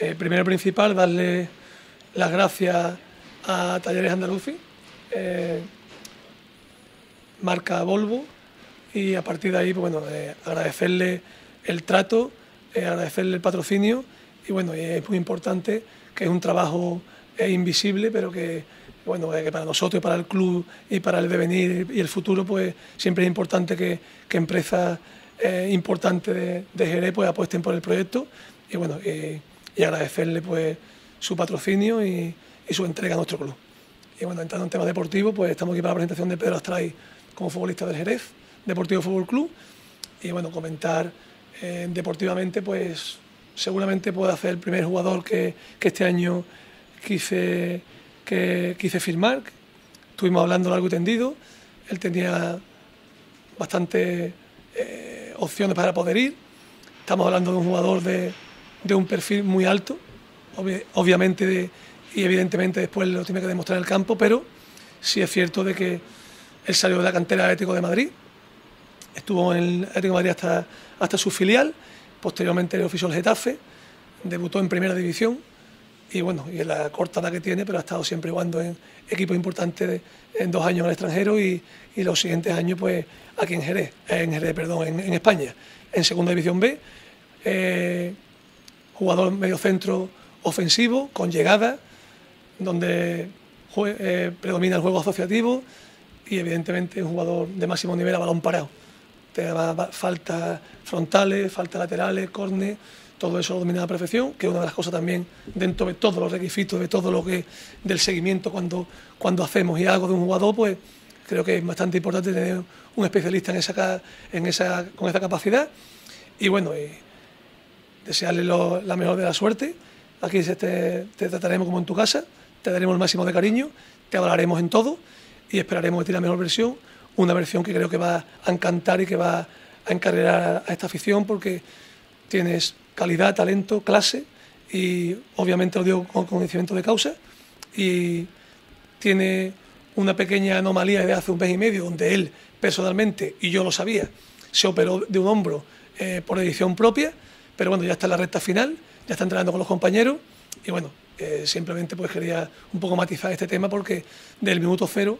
eh, primero principal, darle las gracias a Talleres Andalucía, eh, marca Volvo, y a partir de ahí, pues bueno, eh, agradecerle el trato, agradecerle el patrocinio, y bueno, es muy importante que es un trabajo invisible, pero que bueno, que para nosotros, para el club y para el devenir y el futuro, pues siempre es importante que, que empresas importantes de, de, Jerez pues apuesten por el proyecto. Y bueno, y agradecerle pues su patrocinio y, su entrega a nuestro club. Y bueno, entrando en temas deportivos, pues estamos aquí para la presentación de Pedro Astray como futbolista del Jerez, Deportivo Fútbol Club. Y bueno, comentar eh, deportivamente, pues seguramente pueda ser el primer jugador que, este año quise, que, quise firmar. Estuvimos hablando largo y tendido. Él tenía bastantes eh, opciones para poder ir. Estamos hablando de un jugador de, de un perfil muy alto, obviamente y evidentemente después lo tiene que demostrar el campo, pero sí es cierto de que él salió de la cantera Atlético de Madrid, estuvo en el Atlético de Madrid hasta, hasta su filial, posteriormente le ofició el Getafe, debutó en primera división y bueno, y en la corta edad que tiene, pero ha estado siempre jugando en equipos importantes en dos años en el extranjero y, los siguientes años pues aquí en Jerez, en Jerez, perdón, en, España, en segunda división B. Eh, jugador medio centro ofensivo, con llegada, donde eh, predomina el juego asociativo y evidentemente un jugador de máximo nivel a balón parado. Te falta frontales, falta laterales, córner, todo eso lo domina a la perfección, que es una de las cosas también dentro de todos los requisitos, de todo lo que del seguimiento cuando, cuando hacemos y algo de un jugador, pues creo que es bastante importante tener un especialista en esa, en esa, con esa capacidad. Y bueno, eh, desearle la mejor de la suerte. Aquí te, trataremos como en tu casa, te daremos el máximo de cariño, te hablaremos en todo y esperaremos que te la mejor versión, una versión que creo que va a encantar y que va a encargar a esta afición porque tienes calidad, talento, clase y obviamente lo digo con conocimiento de causa y tiene una pequeña anomalía de hace un mes y medio donde él personalmente, y yo lo sabía, se operó de un hombro eh, por edición propia pero bueno, ya está en la recta final, ya está entrenando con los compañeros y bueno, eh, simplemente pues quería un poco matizar este tema porque del minuto cero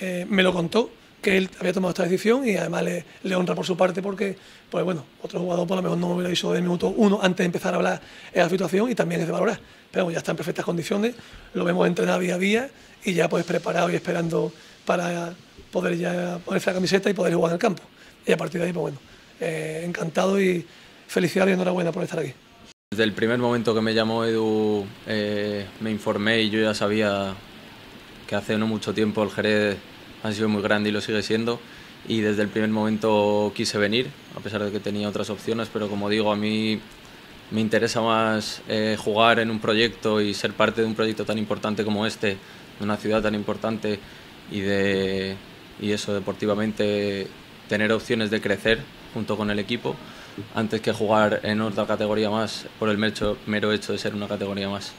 eh, me lo contó que él había tomado esta decisión y además le, honra por su parte porque, pues bueno, otro jugador por lo mejor no me hubiera dicho del minuto uno antes de empezar a hablar de la situación y también es de valorar. Pero bueno, ya está en perfectas condiciones, lo vemos entrenar día a día y ya pues preparado y esperando para poder ya ponerse la camiseta y poder jugar en el campo. Y a partir de ahí, pues bueno, eh, encantado y felicidades y enhorabuena por estar aquí. Desde el primer momento que me llamó Edu eh, me informé y yo ya sabía que hace no mucho tiempo el Jerez ha sido muy grande y lo sigue siendo y desde el primer momento quise venir, a pesar de que tenía otras opciones, pero como digo, a mí me interesa más eh, jugar en un proyecto y ser parte de un proyecto tan importante como este, de una ciudad tan importante y, de, y eso deportivamente tener opciones de crecer junto con el equipo antes que jugar en otra categoría más por el mero hecho de ser una categoría más.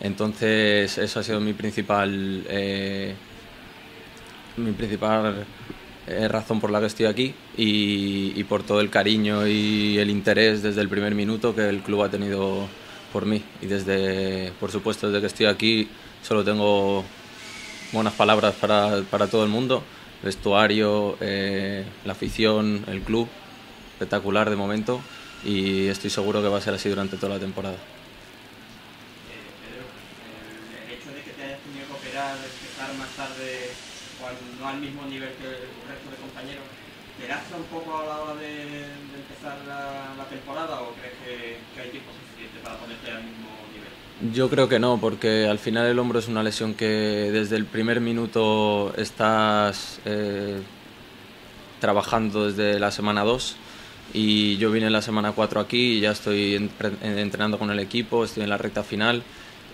Entonces, eso ha sido mi principal, eh, mi principal eh, razón por la que estoy aquí y, por todo el cariño y el interés desde el primer minuto que el club ha tenido por mí. Y desde, por supuesto, desde que estoy aquí solo tengo buenas palabras para, para todo el mundo, vestuario, eh, la afición, el club espectacular de momento y estoy seguro que va a ser así durante toda la temporada. el hecho de que te hayas tenido que operar, empezar más tarde, no al mismo nivel que el resto de compañeros, ¿te gasta un poco a la hora de, empezar la, temporada o crees que, hay tiempo suficiente para ponerte al mismo nivel? Yo creo que no, porque al final el hombro es una lesión que desde el primer minuto estás eh, trabajando desde la semana 2 y yo vine la semana 4 aquí y ya estoy entrenando con el equipo, estoy en la recta final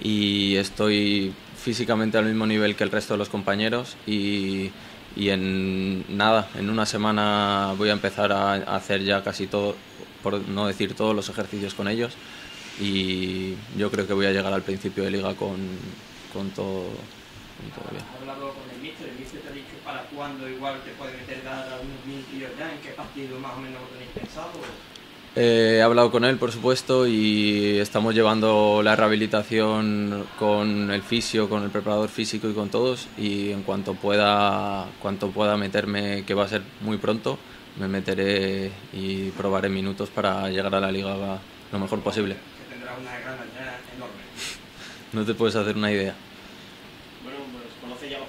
y estoy físicamente al mismo nivel que el resto de los compañeros y, y en nada, en una semana voy a empezar a, hacer ya casi todo, por no decir todos los ejercicios con ellos y yo creo que voy a llegar al principio de liga con, con todo, ¿Has hablado con el míster? ¿El míster te ha dicho para cuándo igual te puede meter dar unos mil ya? ¿En qué partido más o menos lo tenéis pensado? Eh, he hablado con él, por supuesto, y estamos llevando la rehabilitación con el fisio, con el preparador físico y con todos. Y en cuanto pueda, cuanto pueda meterme, que va a ser muy pronto, me meteré y probaré minutos para llegar a la liga lo mejor posible. Que tendrá una gran enorme. No te puedes hacer una idea. Bueno, pues conoces ya a los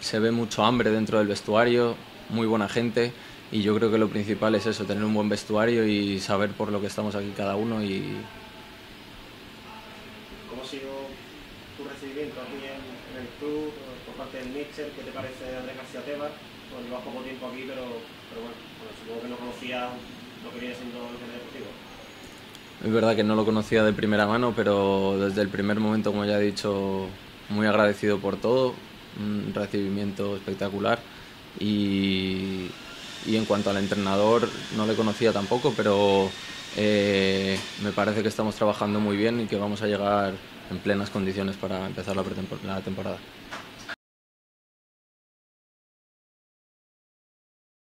se ve mucho hambre dentro del vestuario, muy buena gente y yo creo que lo principal es eso, tener un buen vestuario y saber por lo que estamos aquí cada uno y... ¿Cómo ha sido tu recibimiento aquí en, en el club por parte del Mitchell? ¿Qué te parece Andrés García Tebas? Bueno, llevas poco tiempo aquí, pero, pero bueno, bueno, supongo que no conocía lo que viene siendo el deportivo. Es verdad que no lo conocía de primera mano, pero desde el primer momento, como ya he dicho, muy agradecido por todo, un recibimiento espectacular y, y en cuanto al entrenador no le conocía tampoco, pero eh, me parece que estamos trabajando muy bien y que vamos a llegar en plenas condiciones para empezar la, la temporada.